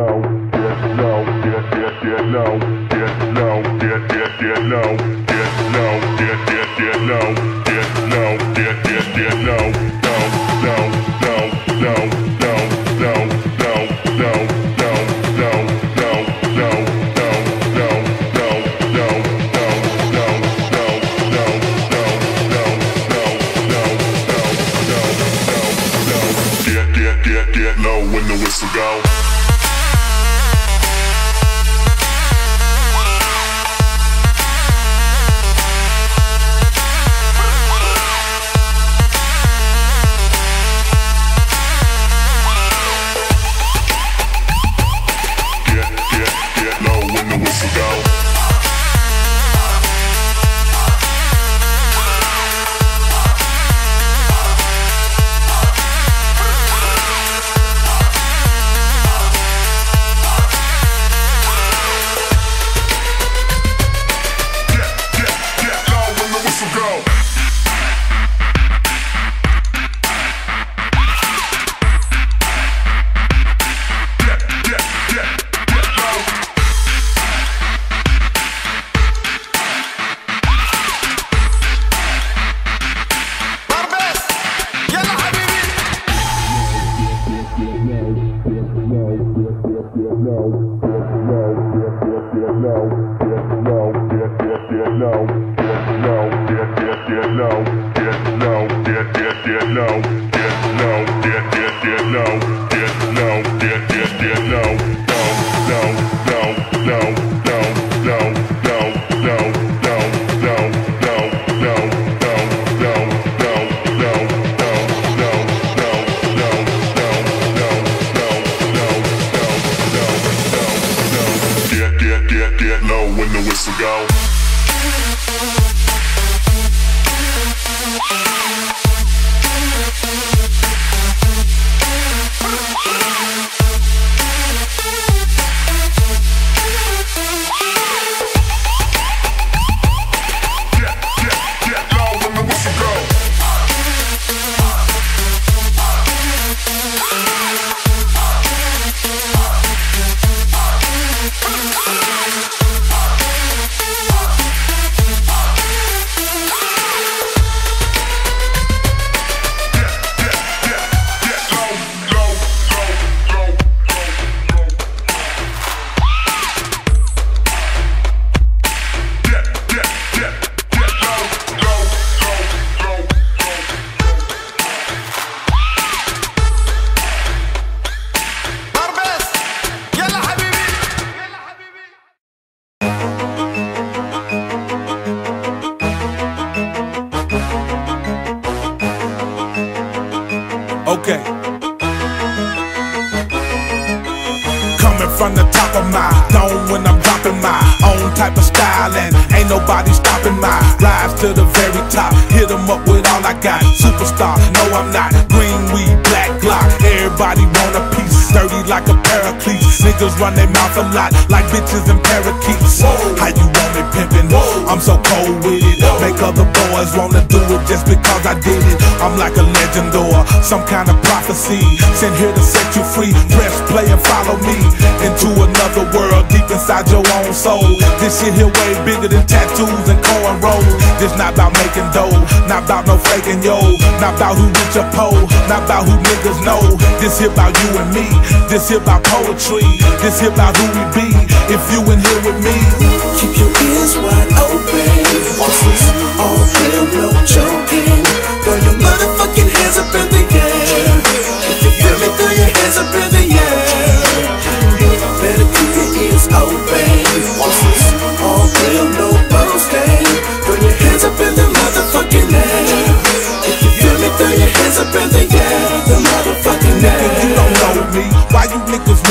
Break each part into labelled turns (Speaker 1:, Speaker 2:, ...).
Speaker 1: low, get low, get get get low, get low, get get get low, get low, get get get low, get low, get get get low, low, low, low, low. get, get, get low
Speaker 2: when the whistle go. no. Of when I'm dropping my own type of style and ain't nobody stopping my rise to the very top. Hit 'em up with all I got. Superstar, no I'm not. Green weed, black Glock. Everybody want a piece. Dirty like a paraclete. Niggas run their mouth a lot like bitches and parakeets. How you want me pimpin'? I'm so cold with it. Make other boys wanna do it just because I did it. I'm like a legend or some kind of prophecy. Sent here to set you free. Press play and follow me into another world deep inside your own soul. This shit here way bigger than tattoos and cornrows. This not about making dough, not about no faking yo, not about who rich or poor, not about who niggas know. This here about you and me. This here about poetry. This here about who we be. If you in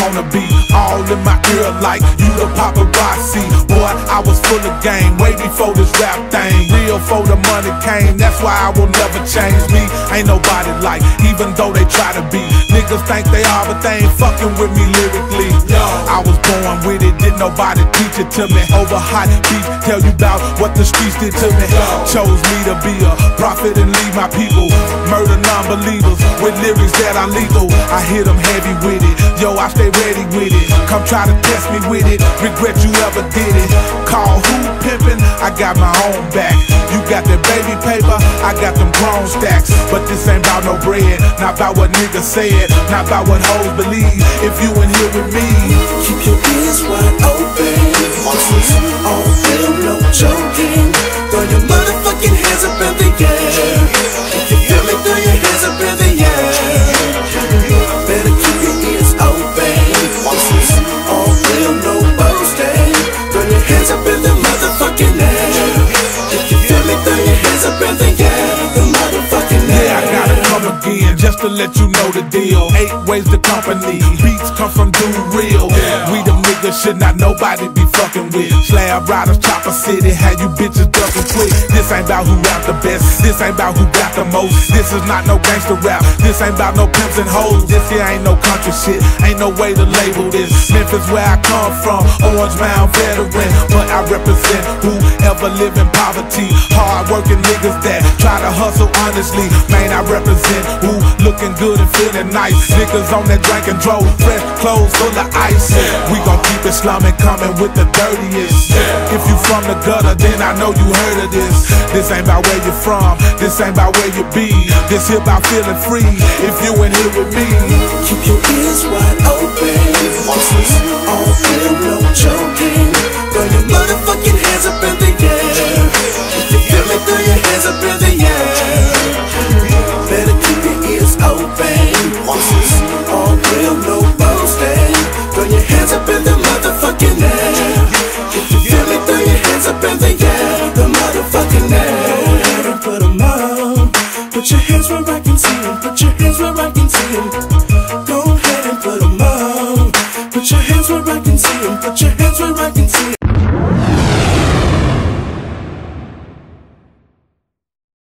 Speaker 2: wanna be all in my ear like you the paparazzi? Boy, I was full of game way before this rap thing. Real for the money came, that's why I will never change me. Ain't nobody like, even though they try to be. Niggas think they are, but they ain't fucking with me lyrically. Nobody teach it to me. Over hot beef, tell you about what the streets did to me. Chose me to be a prophet and lead my people. Murder non-believers with lyrics that are lethal. I hit them heavy with it. Yo, I stay ready with it. Come try to test me with it. Regret you ever did it. Call who pimpin'? I got my own back. You got that baby paper, I got them grown stacks. But this ain't about no bread, not about what niggas said, not about what hoes believe. If you in here with me, let you know the deal. Eight ways the company. Beats come from Do Real. We them niggas should not nobody be fucking with. Slab riders, Chopper City, how you bitches ducking quick. This ain't about who rap the best. This ain't about who got the most. This is not no gangster rap. This ain't about no pimps and hoes. This here ain't no country shit. Ain't no way to label this. Memphis where I come from. Orange Mound veteran. But I represent whoever live in poverty. Hard working niggas that try to hustle honestly. Man, I represent who looking good and feeling nice. Niggas on that drink and drove, fresh clothes full of ice. We gon' keep it slumming, coming with the dirtiest. If you from the gutter, then I know you heard of this. This ain't about where you from, this ain't about where you be. This here about feeling free. If you in here with me,
Speaker 3: Keep your ears wide open. This is all real, no joking. Put your hands where I can see them. Put your hands where I can see them.